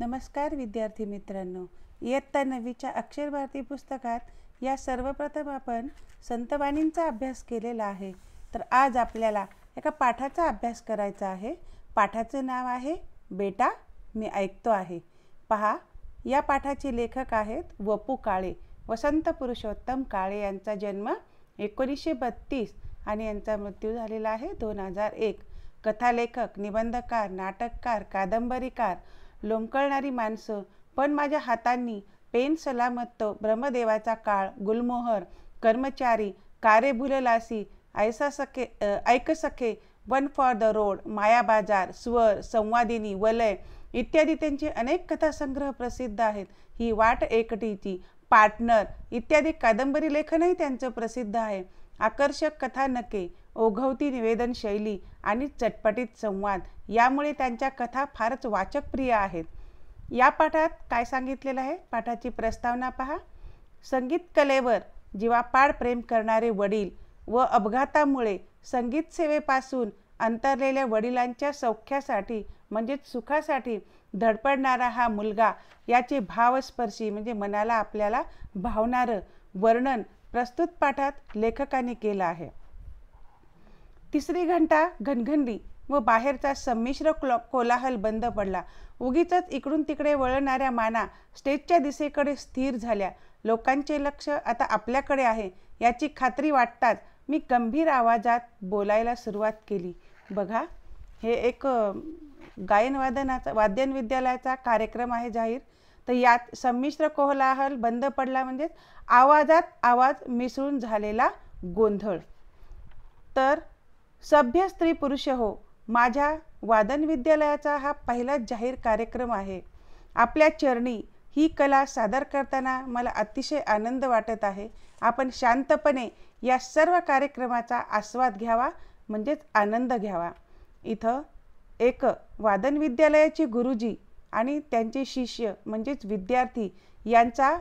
नमस्कार विद्यार्थी मित्रांनो इयत्ता नववीच्या अक्षर भारती पुस्तकात या सर्वप्रथम आपण संतवाणींचा अभ्यास केलेला आहे. तर आज आपल्याला एका पाठाचा अभ्यास करायचा आहे. पाठाचं नाव आहे बेटा मी ऐकतो आहे. पहा या पाठाचे लेखक आहेत वपू काळे वसंत पुरुषोत्तम काळे यांचा जन्म एकोणीसशे बत्तीस आणि यांचा मृत्यू झालेला आहे दोन हजार एक. कथालेखक निबंधकार नाटककार कादंबरीकार लोंबकळणारी माणसं. पण माझ्या हातांनी पेन सलामत ब्रह्मदेवाचा काळ गुलमोहर कर्मचारी कारे भुललासी ऐसा सखे ऐक सखे one for the road Maya Bazaar स्वर संवादिनी वलय इत्यादी त्यांचे अनेक कथासंग्रह प्रसिद्ध आहेत. ही वाट एकटीची पार्टनर इत्यादी कादंबरी लेखनही त्यांचं प्रसिद्ध आहे. आकर्षक कथानके ओघवती निवेदन शैली आणि चटपटीत संवाद यामुळे त्यांच्या कथा फारच वाचकप्रिय आहेत. या पाठात काय सांगितलेलं आहे? पाठाची प्रस्तावना पहा. संगीत कलेवर जीवापाड प्रेम करणारे वडील व अपघातामुळे संगीत सेवेपासून अंतरलेल्या वडिलांच्या सौख्यासाठी म्हणजेच सुखासाठी धडपडणारा हा मुलगा याचे भावस्पर्शी म्हणजे मनाला आपल्याला भावणारं वर्णन प्रस्तुत पाठात लेखकाने केलं आहे. तिसरी घंटा घनघंडी व बाहेरचा संमिश्र क्लो कोलाहल बंद पडला. उगीच इकडून तिकडे वळणाऱ्या माना स्टेजच्या दिशेकडे स्थिर झाल्या. लोकांचे लक्ष आता आपल्याकडे आहे याची खात्री वाटताच मी गंभीर आवाजात बोलायला सुरुवात केली. बघा हे एक गायनवादनाचा वाद्यन विद्यालयाचा कार्यक्रम आहे जाहीर. तर यात संमिश्र कोलाहल बंद पडला म्हणजेच आवाजात आवाज मिसळून झालेला गोंधळ. तर सभ्य स्त्री पुरुष हो माझ्या वादन विद्यालयाचा हा पहिलाच जाहीर कार्यक्रम आहे. आपल्या चरणी ही कला सादर करताना मला अतिशय आनंद वाटत आहे. आपण शांतपणे या सर्व कार्यक्रमाचा आस्वाद घ्यावा म्हणजेच आनंद घ्यावा. इथं एक वादन विद्यालयाचे गुरुजी आणि त्यांचे शिष्य म्हणजेच विद्यार्थी यांचा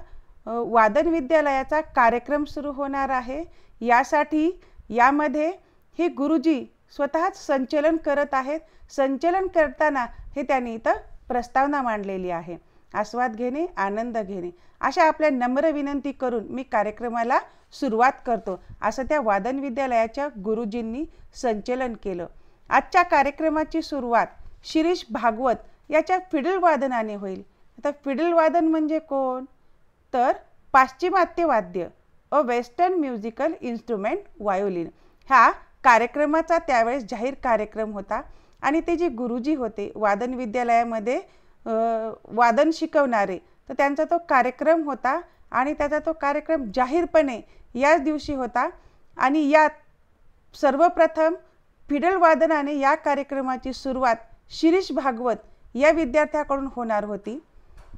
वादन विद्यालयाचा कार्यक्रम सुरू होणार आहे. यासाठी यामध्ये हे गुरुजी स्वतःच संचलन करत आहेत. संचलन करताना हे त्यांनी इथं प्रस्तावना मांडलेली आहे. आस्वाद घेणे आनंद घेणे. अशा आपल्या नम्र विनंती करून मी कार्यक्रमाला सुरुवात करतो. असं त्या वादन विद्यालयाच्या गुरुजींनी संचलन केलं. आजच्या कार्यक्रमाची सुरुवात शिरीष भागवत याच्या फिडल वादनाने होईल. आता फिडल वादन म्हणजे कोण? तर पाश्चिमात्य वाद्य a western musical instrument violin हा कार्यक्रमाचा त्यावेळेस जाहीर कार्यक्रम होता. आणि ते जे गुरुजी होते वादन विद्यालयामध्ये वादन शिकवणारे तर त्यांचा तो कार्यक्रम होता आणि त्याचा तो कार्यक्रम जाहीरपणे याच दिवशी होता. आणि यात सर्वप्रथम फिडल वादनाने या कार्यक्रमाची सुरुवात शिरीष भागवत या विद्यार्थ्याकडून होणार होती.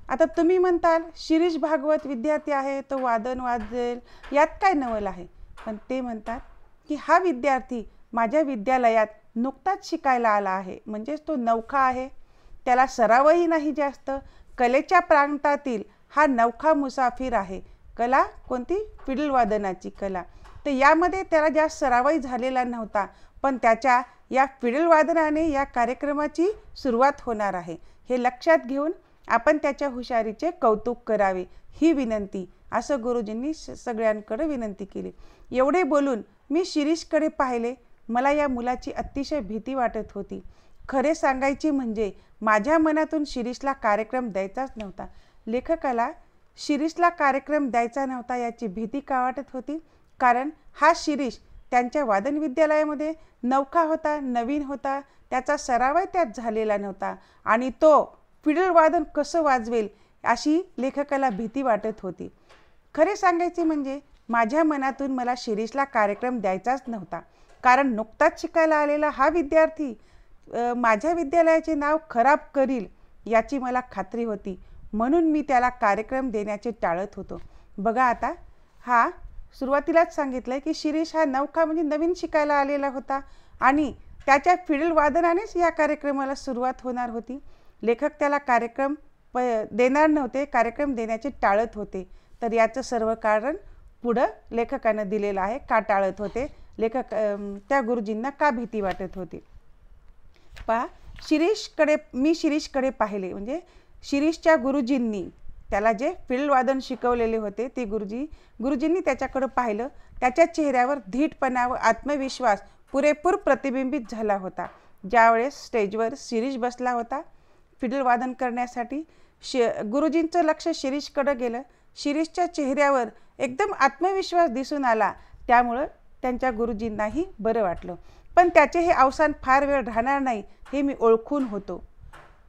आता तुम्ही म्हणताल शिरीष भागवत विद्यार्थी आहे तो वादन वाजेल यात काय नवल आहे? पण ते म्हणतात की हा विद्यार्थी माझ्या विद्यालयात नुकताच शिकायला आला आहे. म्हणजेच तो नौखा आहे. त्याला सरावही नाही जास्त. कलेच्या प्रांतातील हा नौखा मुसाफिर आहे. कला कोणती? फिडलवादनाची कला. तर यामध्ये त्याला जास्त सरावही झालेला नव्हता. पण त्याच्या या फिडलवादनाने या कार्यक्रमाची सुरुवात होणार आहे. हे लक्षात घेऊन आपण त्याच्या हुशारीचे कौतुक करावे. ही विनंती. असं गुरुजींनी सगळ्यांकडे विनंती केली. एवढे बोलून मी शिरीषकडे पाहिले मला या मुलाची अतिशय भीती वाटत होती. खरे सांगायची म्हणजे माझ्या मनातून शिरीषला कार्यक्रम द्यायचाच नव्हता. लेखकाला शिरीषला कार्यक्रम द्यायचा नव्हता याची भीती का वाटत होती? कारण हा शिरीष त्यांच्या वादन विद्यालयामध्ये नौका होता नवीन होता त्याचा सरावही त्यात झालेला नव्हता आणि तो फिडल वादन कसं वाजवेल अशी लेखकाला भीती वाटत होती. खरे सांगायचे म्हणजे माझ्या मनातून मला शिरीषला कार्यक्रम द्यायचाच नव्हता. कारण नुकताच शिकायला आलेला हा विद्यार्थी माझ्या विद्यालयाचे नाव खराब करील याची मला खात्री होती. म्हणून मी त्याला कार्यक्रम देण्याचे टाळत होतो. बघा आता हा सुरुवातीलाच सांगितलं आहे की शिरीष हा नौका म्हणजे नवीन शिकायला आलेला होता आणि त्याच्या फिडल वादनानेच या कार्यक्रमाला सुरुवात होणार होती. लेखक त्याला कार्यक्रम प देणार नव्हते कार्यक्रम देण्याचे टाळत होते. तर याचं सर्व कारण पुढं लेखकानं दिलेलं आहे का टाळत होते? लेखक त्या गुरुजींना का भीती वाटत होती? पहा शिरीषकडे मी शिरीषकडे पाहिले. म्हणजे शिरीषच्या गुरुजींनी त्याला जे फील्ड वादन शिकवलेले होते ते गुरुजी गुरुजींनी त्याच्याकडं पाहिलं. त्याच्या चेहऱ्यावर धीटपणा व आत्मविश्वास पुरेपूर प्रतिबिंबित झाला होता. ज्यावेळेस स्टेजवर शिरीष बसला होता फिडल वादन करण्यासाठी शि गुरुजींचं लक्ष शिरीषकडं गेलं. शिरीषच्या चेहऱ्यावर एकदम आत्मविश्वास दिसून आला. त्यामुळं त्यांच्या गुरुजींनाही बरं वाटलं. पण त्याचे हे अवसान फार वेळ राहणार नाही हे मी ओळखून होतो.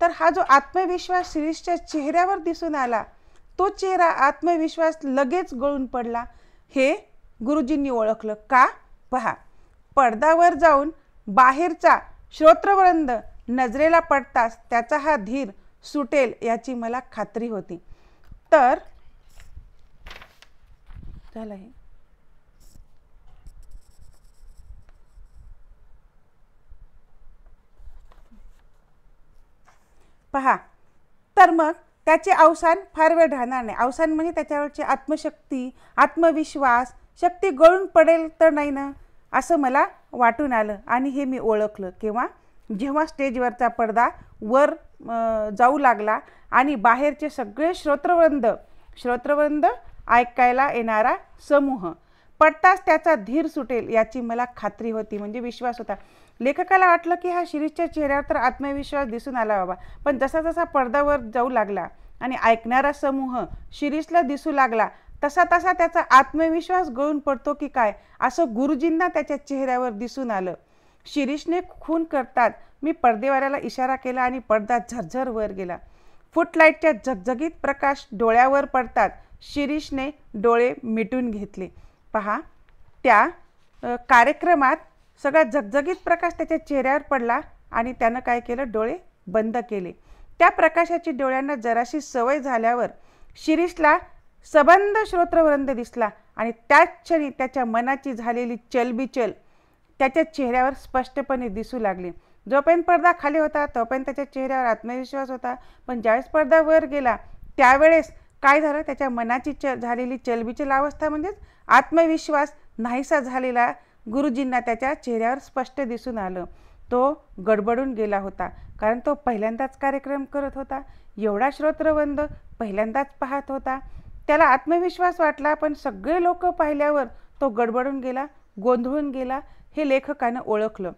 तर हा जो आत्मविश्वास शिरीषच्या चेहऱ्यावर दिसून आला तो चेहरा आत्मविश्वास लगेच गळून पडला हे गुरुजींनी ओळखलं. का? पहा. पडद्यावर जाऊन बाहेरचा श्रोत्रवृंद नजरेला पडताच त्याचा हा धीर सुटेल याची मला खात्री होती. तर झालं आहे पहा तर मग त्याचे अवसान फार वेळ राहणार नाही. अवसान म्हणजे त्याच्यावरची आत्मशक्ती आत्मविश्वास शक्ती गळून पडेल तर नाही ना? असं मला वाटून आलं आणि हे मी ओळखलं. किंवा जेव्हा स्टेजवरचा पडदा वर जाऊ लागला आणि बाहेरचे सगळे श्रोत्रवृंद श्रोत्रवृंद ऐकायला येणारा समूह. पडताच त्याचा धीर सुटेल याची मला खात्री होती म्हणजे विश्वास होता. लेखकाला वाटलं की हा शिरीषच्या चेहऱ्यावर तर आत्मविश्वास दिसून आला बाबा. पण जसा जसा पडद्यावर जाऊ लागला आणि ऐकणारा समूह शिरीषला दिसू लागला तसा तसा त्याचा आत्मविश्वास गळून पडतो की काय असं गुरुजींना त्याच्या चेहऱ्यावर दिसून आलं. शिरीषने खून करतात मी पडदेवाऱ्याला इशारा केला आणि पडदा झरझर वर गेला. फुटलाईटच्या झगझगीत प्रकाश डोळ्यावर पडतात. शिरीषने डोळे मिटून घेतले. पहा त्या कार्यक्रमात सगळा झगझगीत प्रकाश त्याच्या चेहऱ्यावर पडला आणि त्यानं काय केलं? डोळे बंद केले. त्या प्रकाशाची डोळ्यांना जराशी सवय झाल्यावर शिरीषला सबंध श्रोत्रवृंद दिसला आणि त्याच क्षणी त्याच्या मनाची झालेली चलबिचल त्याच्या चेहऱ्यावर स्पष्टपणे दिसू लागली. जोपर्यंत पडदा खाली होता तोपर्यंत त्याच्या चेहऱ्यावर आत्मविश्वास होता. पण ज्यावेळेस पडदा वर गेला त्यावेळेस काय झालं? त्याच्या मनाची च झालेली चलबिचल अवस्था म्हणजेच आत्मविश्वास नाहीसा झालेला गुरुजींना त्याच्या चेहऱ्यावर स्पष्ट दिसून आलं. तो गडबडून गेला होता. कारण तो पहिल्यांदाच कार्यक्रम करत होता. एवढा श्रोत्रवंद पहिल्यांदाच पाहत होता. त्याला आत्मविश्वास वाटला पण सगळे लोक पाहिल्यावर तो गडबडून गेला गोंधळून गेला हे लेखकानं ओळखलं.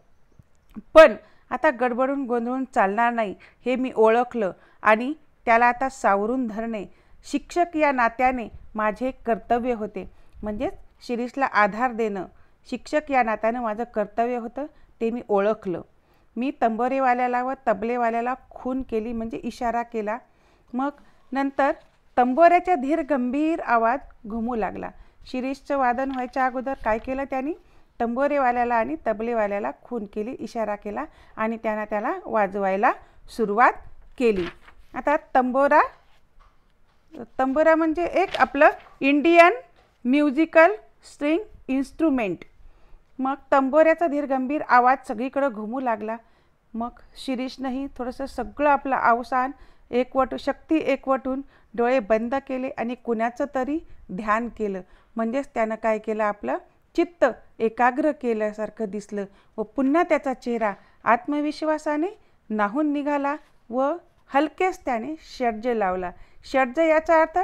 पण आता गडबडून गोंधळून चालणार नाही हे मी ओळखलं आणि त्याला आता सावरून धरणे. शिक्षक या नात्याने माझे कर्तव्य होते. म्हणजेच शिरीषला आधार देणं. शिक्षक या नात्यानं माझं कर्तव्य होतं ते मी ओळखलं. मी तंबोरेवाल्याला व तबलेवाल्याला खून केली म्हणजे इशारा केला. मग नंतर तंबोऱ्याच्या धीर गंभीर आवाज घुमू लागला. शिरीषचं वादन व्हायच्या अगोदर काय केलं त्यांनी? तंबोरेवाल्याला आणि तबलेवाल्याला खून केली इशारा केला आणि त्यांना त्याला वाजवायला सुरुवात केली. आता तंबोरा तंबोरा म्हणजे एक आपलं इंडियन म्युझिकल स्ट्रिंग इन्स्ट्रुमेंट मग तंबोऱ्याचा धीरगंभीर आवाज सगळीकडं घुमू लागला. मग शिरीषनंही थोडंसं सगळं आपलं अवसान एकवट शक्ती एकवटून डोळे बंद केले आणि कुणाचं तरी ध्यान केलं. म्हणजेच त्यानं काय केलं? आपलं चित्त एकाग्र केल्यासारखं दिसलं व पुन्हा त्याचा चेहरा आत्मविश्वासाने नाहून निघाला व हलकेच त्याने षड्ज लावला. षड्ज याचा अर्थ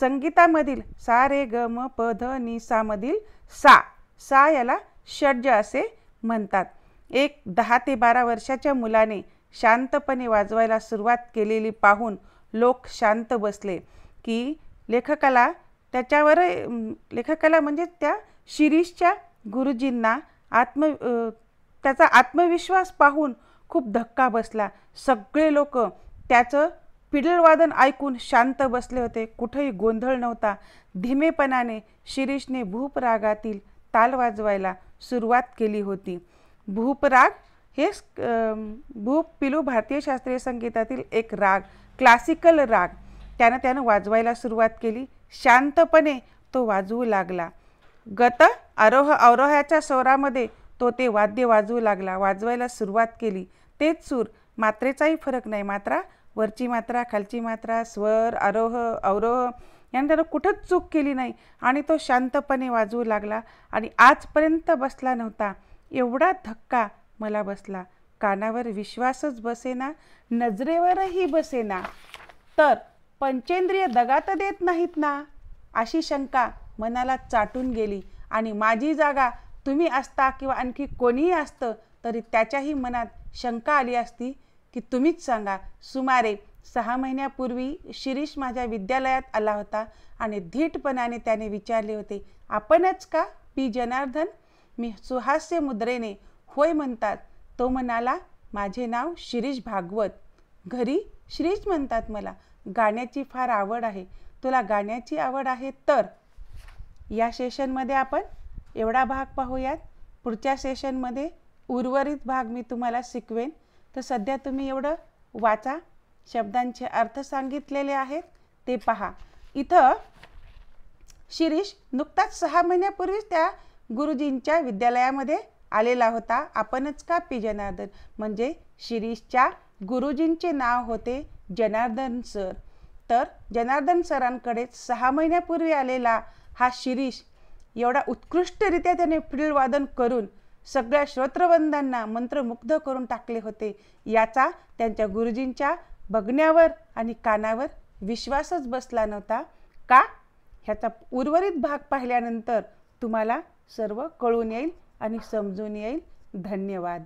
संगीतामधील सा रे ग म प ध नि सामधील सा. सा याला षड्ज असे म्हणतात. एक दहा ते बारा वर्षाच्या मुलाने शांतपणे वाजवायला सुरुवात केलेली पाहून लोक शांत बसले की लेखकाला त्याच्यावर लेखकाला म्हणजे त्या शिरीषच्या गुरुजींना आत्म त्याचा आत्मविश्वास पाहून खूप धक्का बसला. सगळे लोक त्याचं पिडलवादन ऐकून शांत बसले होते. कुठेही गोंधळ नव्हता. धीमेपणाने शिरीषने भूपरागातील ताल वाजवायला सुरुवात केली होती. भूपराग हे भूप पिलू भारतीय शास्त्रीय संगीतातील एक राग क्लासिकल राग. त्यानं त्यानं वाजवायला सुरुवात केली. शांतपणे तो वाजवू लागला. गत आरोह अवरोहाच्या स्वरामध्ये तो ते वाद्य वाजवू लागला. वाजवायला सुरुवात केली. तेच सूर मात्रेचाही फरक नाही. मात्रा वरची मात्रा खालची मात्रा स्वर आरोह अवरोह याने त्यानं कुठंच चूक केली नाही. आणि तो शांतपणे वाजवू लागला आणि आजपर्यंत बसला नव्हता. एवढा धक्का मला बसला. कानावर विश्वासच बसेना नजरेवरही बसेना. तर पंचेंद्रिय दगा तर देत नाहीत ना? अशी शंका मनाला चाटून गेली. आणि माझी जागा तुम्ही असता किंवा आणखी कोणीही असतं तरी त्याच्याही मनात शंका आली असती की तुम्हीच सांगा. सुमारे सहा महिन्यापूर्वी शिरीष माझ्या विद्यालयात आला होता आणि धीटपणाने त्याने विचारले होते आपणच का पी. जनार्दन? मी सुहास्य मुद्रेने होय म्हणतात तो म्हणाला माझे नाव शिरीष भागवत. घरी श्रीच म्हणतात मला गाण्याची फार आवड आहे. तुला गाण्याची आवड आहे तर या सेशनमध्ये आपण एवढा भाग पाहूयात. पुढच्या सेशनमध्ये उर्वरित भाग मी तुम्हाला शिकवेन. तर सध्या तुम्ही एवढं वाचा. शब्दांचे अर्थ सांगितलेले आहेत ते पहा. इथं शिरीष नुकताच सहा महिन्यापूर्वीच त्या गुरुजींच्या विद्यालयामध्ये आलेला होता. आपणच का पी. जनार्दन? म्हणजे शिरीषच्या गुरुजींचे नाव होते जनार्दन सर. तर जनार्दन सरांकडे सहा महिन्यापूर्वी आलेला हा शिरीष एवढा उत्कृष्टरित्या त्याने वादन करून सगळ्या श्रोत्रबंधांना मंत्रमुग्ध करून टाकले होते. याचा त्यांच्या गुरुजींच्या बघण्यावर आणि कानावर विश्वासच बसला नव्हता. का? ह्याचा उर्वरित भाग पाहिल्यानंतर तुम्हाला सर्व कळून येईल आणि समजून येईल. धन्यवाद.